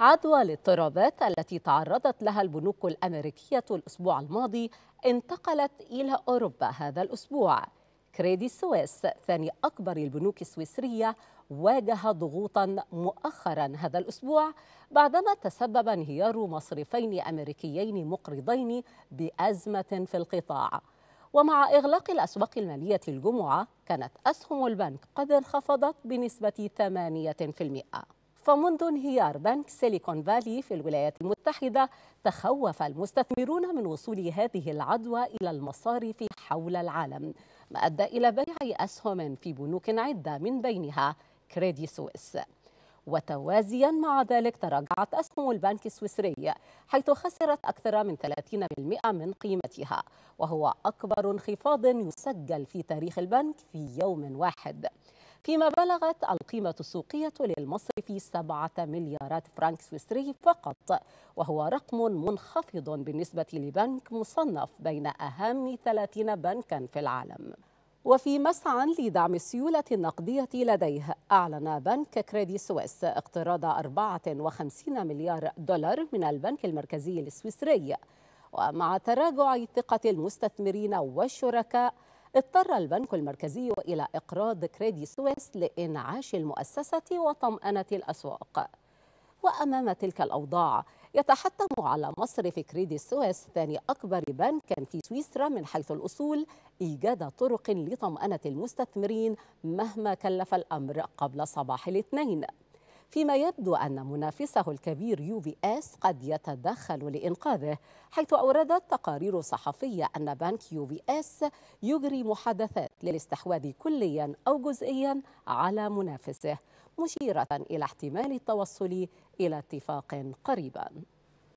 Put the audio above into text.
عدوى الاضطرابات التي تعرضت لها البنوك الأمريكية الأسبوع الماضي انتقلت إلى أوروبا هذا الأسبوع. كريدي سويس ثاني أكبر البنوك السويسرية واجه ضغوطا مؤخرا هذا الأسبوع بعدما تسبب انهيار مصرفين أمريكيين مقرضين بأزمة في القطاع. ومع إغلاق الأسواق المالية الجمعة كانت أسهم البنك قد انخفضت بنسبة 8% فمنذ انهيار بنك سيليكون فالي في الولايات المتحدة تخوف المستثمرون من وصول هذه العدوى إلى المصارف حول العالم ما أدى إلى بيع أسهم في بنوك عدة من بينها كريدي سويس. وتوازيا مع ذلك تراجعت أسهم البنك السويسري حيث خسرت أكثر من 30% من قيمتها وهو أكبر انخفاض يسجل في تاريخ البنك في يوم واحد. فيما بلغت القيمة السوقية للمصرف 7 مليارات فرنك سويسري فقط وهو رقم منخفض بالنسبة لبنك مصنف بين أهم 30 بنكا في العالم. وفي مسعى لدعم السيولة النقدية لديه أعلن بنك كريدي سويس اقتراض 54 مليار دولار من البنك المركزي السويسري ومع تراجع ثقة المستثمرين والشركاء اضطر البنك المركزي إلى إقراض كريدي سويس لإنعاش المؤسسة وطمأنة الأسواق. وأمام تلك الأوضاع يتحتم على مصرف كريدي سويس ثاني أكبر بنك في سويسرا من حيث الأصول إيجاد طرق لطمأنة المستثمرين مهما كلف الأمر قبل صباح الاثنين. فيما يبدو أن منافسه الكبير يو بي إس قد يتدخل لإنقاذه حيث أوردت تقارير صحفية أن بنك يو بي إس يجري محادثات للاستحواذ كليا أو جزئيا على منافسه مشيرة إلى احتمال التوصل إلى اتفاق قريبا.